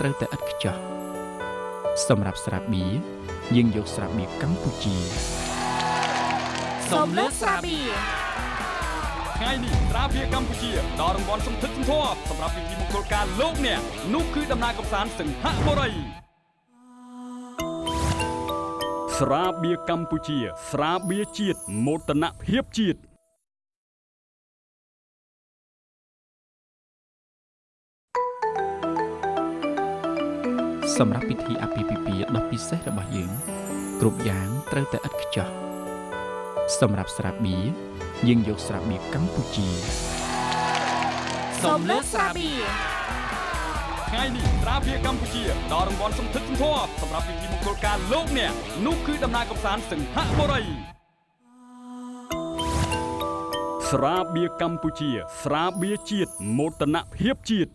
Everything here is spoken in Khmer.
ត្រូវតែឥតខ្ចោះសម្រាប់ស្រាបៀរយើងយកស្រាបៀរកម្ពុជាសូមលើកស្រាបៀរថ្ងៃនេះត្រាភាកម្ពុជាផ្ដល់រង្វាន់សំថឹកសំធរសម្រាប់ពិធីមង្គលការលោកអ្នកនោះគឺដំណើរកំសាន្តសង្ហបុរីស្រាបៀកម្ពុជា ស្រាបៀជាតិមោទនភាពជាតិ សម្រាប់ពិធីអាពាហ៍ពិពាហ៍ដ៏ពិសេសរបស់យើង គ្រប់យ៉ាងត្រូវតែឥតខ្ចោះសម្រាប់ស្រាបៀរយើងយកស្រាបៀរកម្ពុជាសូមលើកស្រាបៀរថ្ងៃនេះត្រាភាកម្ពុជាផ្ដល់រង្វាន់សំថឹកសំធរសម្រាប់ពិធីមង្គលការលោកអ្នកនោះគឺដំណើរកំសាន្តសង្ហបុរីស្រាបៀកម្ពុជា ស្រាបៀជាតិមោទនភាពជាតិ